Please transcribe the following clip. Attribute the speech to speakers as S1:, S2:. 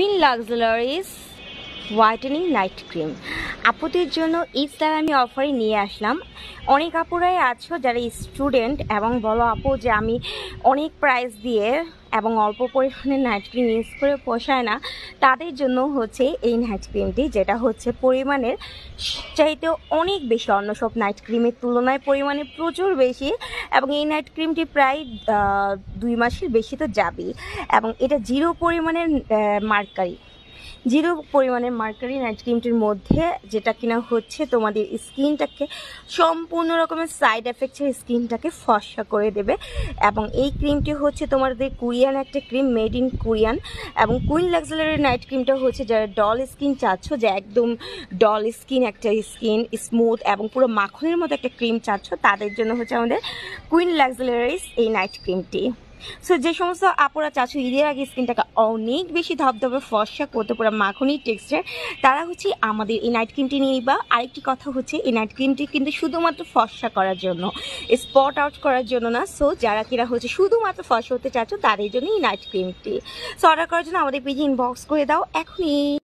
S1: Queen luxurious whitening night cream আপুদের জন্য ইফতার আমি অফারে নিয়ে আসলাম। অনেক আপুরাই আছো যারা স্টুডেন্ট এবং বলো আপু যে আমি অনেক প্রাইস দিয়ে এবং অল্প পরিমাণে নাইট ক্রিম ইউজ করে পোষায় না, তাদের জন্য হচ্ছে এই নাইট ক্রিমটি যেটা হচ্ছে পরিমাণের চাইতে অনেক বেশি। অন্য সব নাইট ক্রিমের তুলনায় পরিমাণে প্রচুর বেশি এবং এই নাইট ক্রিমটি প্রায় দুই মাসের বেশি তো যাবেই। এবং এটা জিরো পরিমাণের মার্কারি জিরো পরিমাণের মার্কারি নাইট ক্রিমটির মধ্যে যেটা কিনা হচ্ছে তোমাদের স্কিনটাকে সম্পূর্ণ রকমের সাইড এফেক্টের স্কিনটাকে ফর্সা করে দেবে। এবং এই ক্রিমটি হচ্ছে তোমাদের কোরিয়ান একটা ক্রিম মেড ইন কোরিয়ান। এবং কুইন লাক্সারি নাইট ক্রিমটা হচ্ছে যারা ডল স্কিন চাচ্ছ, যে একদম ডল স্কিন একটা স্কিন, স্মুথ এবং পুরো মাখনের মতো একটা ক্রিম চাচ্ছ, তাদের জন্য হচ্ছে আমাদের কুইন লাক্সারিস এই নাইট ক্রিমটি। সো যে সমস্ত আপুরা চাচ্ছ ঈদের আগে স্কিনটাকে অনেক বেশি ধবধবে, ফর্সা, করতে পুরো মাখনি, টেক্সচার, তারা হচ্ছে আমাদের এই নাইট ক্রিমটি নিয়ে বা আরেকটি কথা হচ্ছে, এই নাইট ক্রিমটি কিন্তু শুধুমাত্র ফর্সা করার জন্য, স্পট আউট করার জন্য না। সো যারা কিনা হচ্ছে শুধুমাত্র ফর্সা হতে চাচ্ছ, তাদের জন্য এই নাইট ক্রিমটি। সো অর্ডার করার জন্য আমাদের পেজে ইনবক্স করে দাও, এখনই।